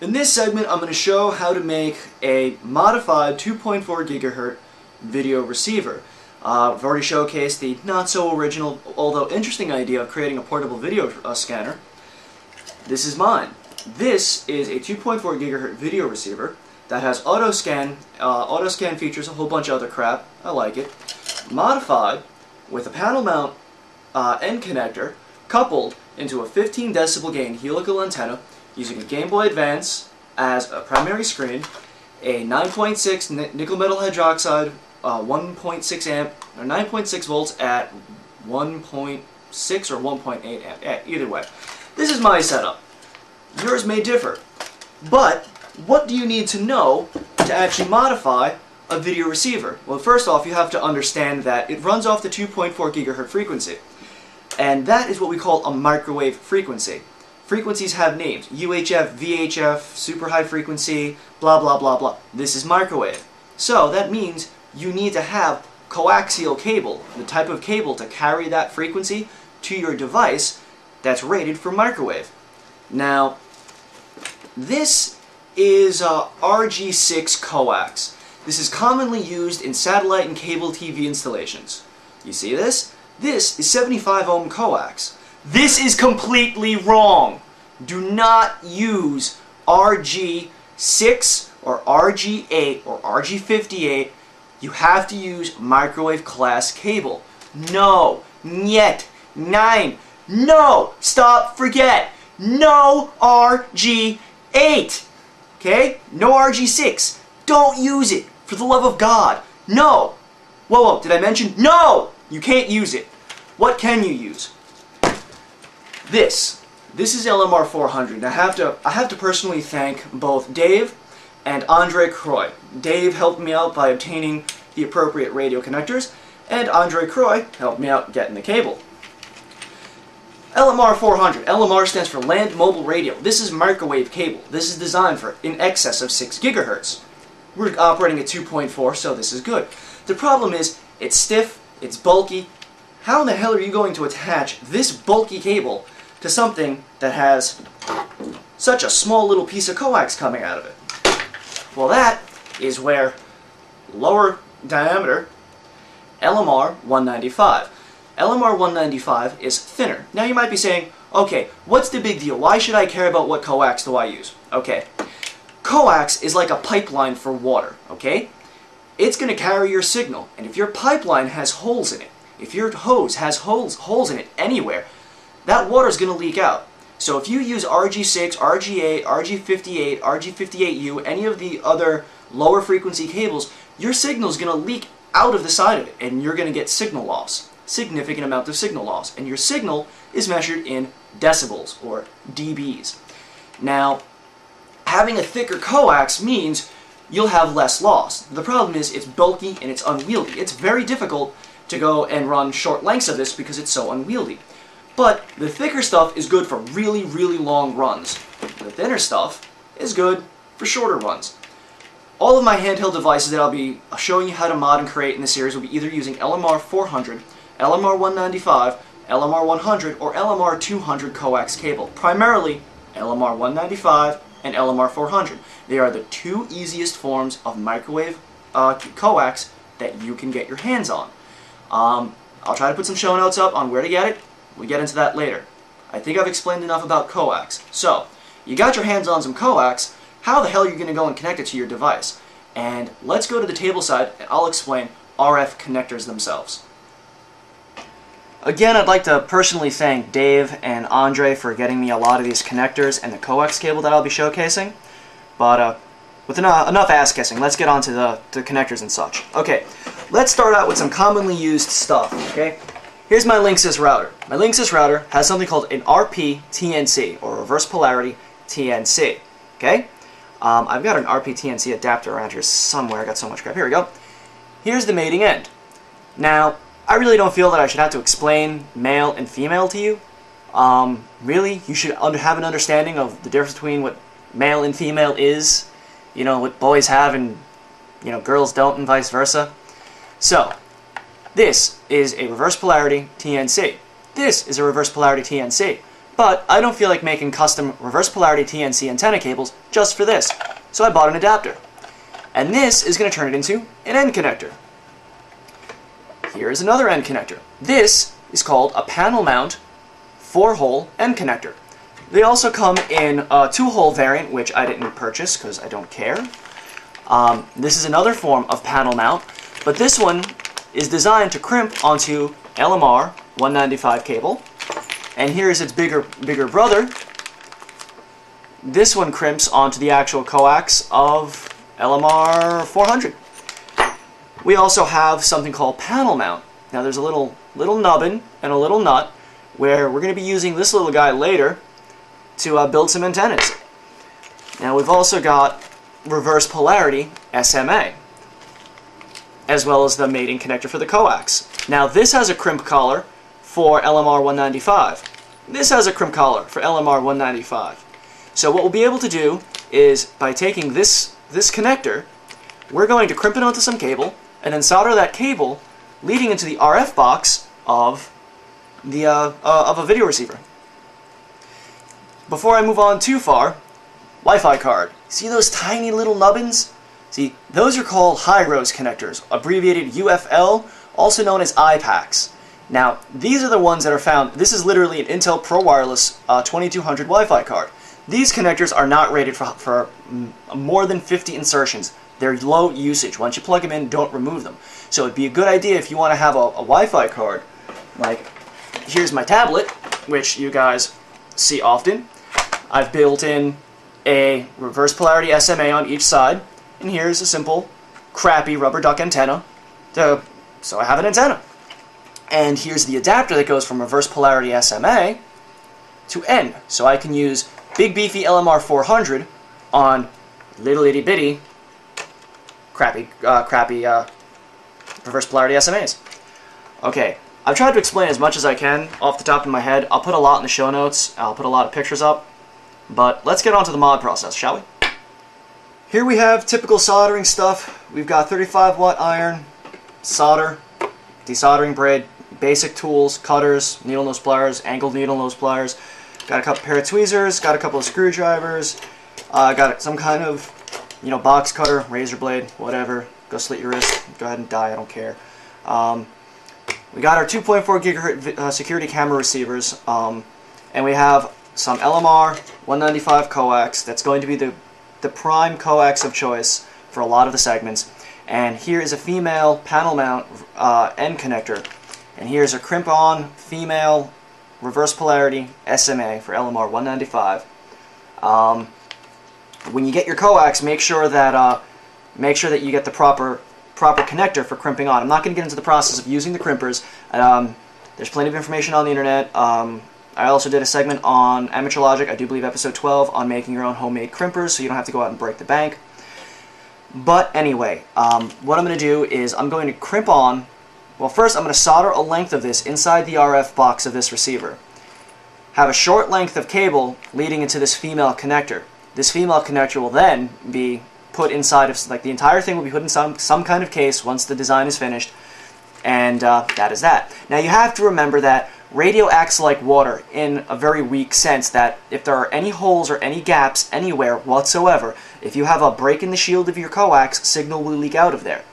In this segment, I'm going to show how to make a modified 2.4 gigahertz video receiver. Uh, I've already showcased the not so original, although interesting idea of creating a portable video uh, scanner. This is mine. This is a 2.4 gigahertz video receiver that has auto scan, uh, auto scan features, a whole bunch of other crap. I like it. Modified with a panel mount uh, N connector coupled into a 15 decibel gain helical antenna using a Game Boy Advance as a primary screen, a 9.6 nickel metal hydroxide, uh, 1.6 amp, or 9.6 volts at 1.6 or 1.8 amp, eh, either way. This is my setup. Yours may differ. But, what do you need to know to actually modify a video receiver? Well, first off, you have to understand that it runs off the 2.4 gigahertz frequency. And that is what we call a microwave frequency. Frequencies have names. UHF, VHF, super high frequency, blah blah blah blah. This is microwave. So that means you need to have coaxial cable, the type of cable to carry that frequency to your device that's rated for microwave. Now, this is uh, RG6 coax. This is commonly used in satellite and cable TV installations. You see this? This is 75 ohm coax. This is completely wrong. Do not use RG6 or RG8 or RG58. You have to use microwave class cable. No, Niet. nein, no, stop, forget, no RG8. Okay? No RG6. Don't use it. For the love of God. No. Whoa, whoa, did I mention? No! You can't use it. What can you use? This. This is LMR 400. I have to I have to personally thank both Dave and Andre Croy. Dave helped me out by obtaining the appropriate radio connectors, and Andre Croy helped me out getting the cable. LMR 400. LMR stands for Land Mobile Radio. This is microwave cable. This is designed for in excess of 6 gigahertz. We're operating at 2.4, so this is good. The problem is, it's stiff, it's bulky. How in the hell are you going to attach this bulky cable to something that has such a small little piece of coax coming out of it. Well, that is where lower diameter LMR 195. LMR 195 is thinner. Now you might be saying, okay, what's the big deal? Why should I care about what coax do I use? Okay, coax is like a pipeline for water, okay? It's going to carry your signal, and if your pipeline has holes in it, if your hose has holes, holes in it anywhere, that water is going to leak out. So if you use RG6, RG8, RG58, RG58U, any of the other lower frequency cables, your signal is going to leak out of the side of it and you're going to get signal loss. Significant amount of signal loss. And your signal is measured in decibels or dBs. Now, having a thicker coax means you'll have less loss. The problem is it's bulky and it's unwieldy. It's very difficult to go and run short lengths of this because it's so unwieldy. But the thicker stuff is good for really, really long runs. The thinner stuff is good for shorter runs. All of my handheld devices that I'll be showing you how to mod and create in this series will be either using LMR 400, LMR 195, LMR 100, or LMR 200 coax cable. Primarily LMR 195 and LMR 400. They are the two easiest forms of microwave uh, coax that you can get your hands on. Um, I'll try to put some show notes up on where to get it. We get into that later. I think I've explained enough about coax. So, you got your hands on some coax, how the hell are you going to go and connect it to your device? And let's go to the table side and I'll explain RF connectors themselves. Again, I'd like to personally thank Dave and Andre for getting me a lot of these connectors and the coax cable that I'll be showcasing. But uh, with enough, enough ass kissing, let's get on to the, the connectors and such. Okay, let's start out with some commonly used stuff, okay? Here's my Linksys router. My Linksys router has something called an RP TNC, or reverse polarity TNC. Okay? Um, I've got an RP TNC adapter around here somewhere. I got so much crap. Here we go. Here's the mating end. Now, I really don't feel that I should have to explain male and female to you. Um, really, you should have an understanding of the difference between what male and female is. You know, what boys have and, you know, girls don't and vice versa. So, this is a reverse polarity TNC. This is a reverse polarity TNC. but I don't feel like making custom reverse polarity TNC antenna cables just for this, so I bought an adapter. And this is going to turn it into an N connector. Here is another N connector. This is called a panel mount four-hole N connector. They also come in a two-hole variant, which I didn't purchase because I don't care. Um, this is another form of panel mount, but this one is designed to crimp onto LMR 195 cable. And here's its bigger, bigger brother. This one crimps onto the actual coax of LMR 400. We also have something called panel mount. Now there's a little little nubbin and a little nut where we're going to be using this little guy later to uh, build some antennas. Now we've also got reverse polarity SMA as well as the mating connector for the coax. Now this has a crimp collar for LMR 195. This has a crimp collar for LMR 195. So what we'll be able to do is by taking this this connector, we're going to crimp it onto some cable and then solder that cable leading into the RF box of the uh, uh, of a video receiver. Before I move on too far, Wi-Fi card. See those tiny little nubbins? See, those are called Hirose connectors, abbreviated UFL, also known as IPACs. Now, these are the ones that are found, this is literally an Intel Pro Wireless uh, 2200 Wi-Fi card. These connectors are not rated for, for more than 50 insertions. They're low usage. Once you plug them in, don't remove them. So it'd be a good idea if you want to have a, a Wi-Fi card, like here's my tablet, which you guys see often. I've built in a reverse polarity SMA on each side, and here's a simple, crappy rubber duck antenna, to, so I have an antenna. And here's the adapter that goes from reverse polarity SMA to N, so I can use big beefy LMR 400 on little itty bitty crappy, uh, crappy uh, reverse polarity SMAs. Okay, I've tried to explain as much as I can off the top of my head. I'll put a lot in the show notes. I'll put a lot of pictures up. But let's get on to the mod process, shall we? Here we have typical soldering stuff. We've got 35 watt iron, solder, desoldering braid, basic tools, cutters, needle nose pliers, angled needle nose pliers. Got a couple pair of tweezers, got a couple of screwdrivers, uh, got some kind of, you know, box cutter, razor blade, whatever. Go slit your wrist, go ahead and die, I don't care. Um, we got our 2.4 gigahertz uh, security camera receivers, um, and we have some LMR 195 coax that's going to be the, the prime coax of choice for a lot of the segments. And here is a female panel mount uh, N connector. And here's a crimp-on female reverse polarity SMA for LMR 195. Um, when you get your coax, make sure that uh, make sure that you get the proper proper connector for crimping on. I'm not going to get into the process of using the crimpers. Um, there's plenty of information on the internet. Um, I also did a segment on Amateur Logic, I do believe episode 12, on making your own homemade crimpers so you don't have to go out and break the bank. But anyway, um, what I'm going to do is I'm going to crimp on, well first I'm going to solder a length of this inside the RF box of this receiver. Have a short length of cable leading into this female connector. This female connector will then be put inside of, like the entire thing will be put in some, some kind of case once the design is finished, and uh, that is that. Now you have to remember that radio acts like water in a very weak sense that if there are any holes or any gaps anywhere whatsoever, if you have a break in the shield of your coax, signal will leak out of there.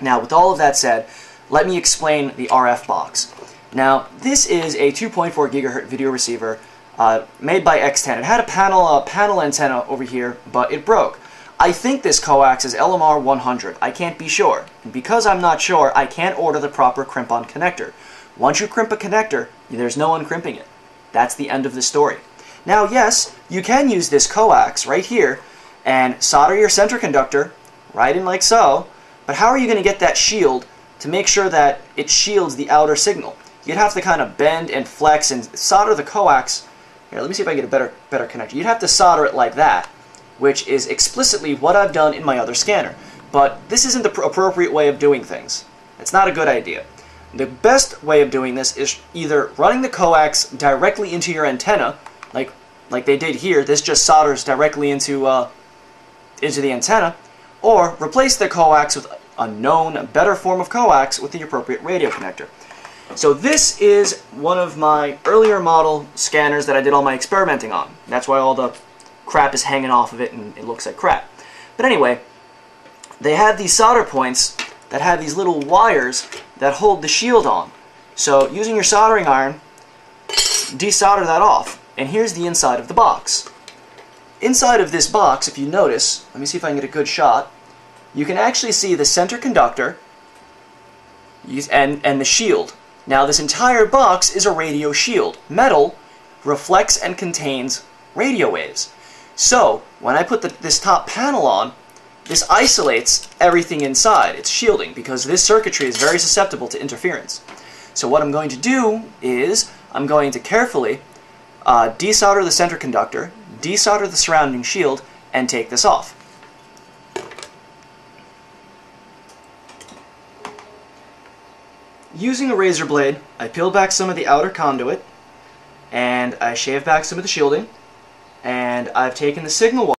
Now, with all of that said, let me explain the RF box. Now, this is a 2.4 gigahertz video receiver uh, made by X10. It had a panel, uh, panel antenna over here, but it broke. I think this coax is LMR 100. I can't be sure. And because I'm not sure, I can't order the proper crimp-on connector. Once you crimp a connector, there's no uncrimping it. That's the end of the story. Now, yes, you can use this coax right here and solder your center conductor right in like so, but how are you going to get that shield to make sure that it shields the outer signal? You'd have to kind of bend and flex and solder the coax. Here, let me see if I can get a better, better connector. You'd have to solder it like that, which is explicitly what I've done in my other scanner. But this isn't the appropriate way of doing things. It's not a good idea. The best way of doing this is either running the coax directly into your antenna, like like they did here. This just solders directly into uh, into the antenna, or replace the coax with a known, better form of coax with the appropriate radio connector. So this is one of my earlier model scanners that I did all my experimenting on. That's why all the crap is hanging off of it and it looks like crap. But anyway, they have these solder points that have these little wires that hold the shield on. So using your soldering iron, desolder that off. And here's the inside of the box. Inside of this box, if you notice, let me see if I can get a good shot, you can actually see the center conductor and, and the shield. Now this entire box is a radio shield. Metal reflects and contains radio waves. So when I put the, this top panel on, this isolates everything inside. It's shielding because this circuitry is very susceptible to interference. So what I'm going to do is I'm going to carefully uh, desolder the center conductor, desolder the surrounding shield, and take this off. Using a razor blade, I peel back some of the outer conduit, and I shave back some of the shielding, and I've taken the signal